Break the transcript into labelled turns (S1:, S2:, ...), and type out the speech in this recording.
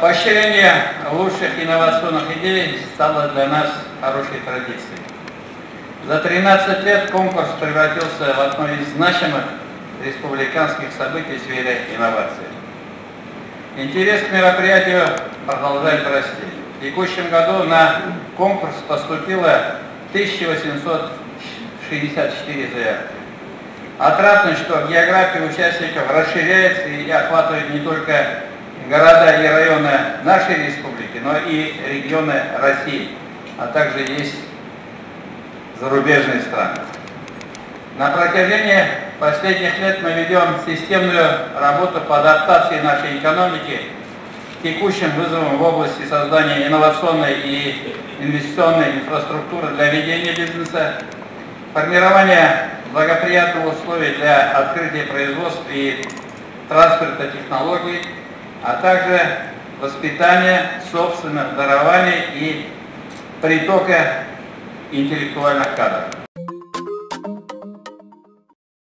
S1: Поощрение лучших инновационных идей стало для нас хорошей традицией. За 13 лет конкурс превратился в одно из значимых республиканских событий в сфере инноваций. Интерес к мероприятию продолжает расти. В текущем году на конкурс поступило 1864 заявки. Отрадно, что география участников расширяется и охватывает не только города и районы нашей республики, но и регионы России, а также есть зарубежные страны. На протяжении последних лет мы ведем системную работу по адаптации нашей экономики к текущим вызовам в области создания инновационной и инвестиционной инфраструктуры для ведения бизнеса, формирования благоприятных условий для открытия производства и транспорта технологий, а также воспитания собственных дарований и притока интеллектуальных кадров.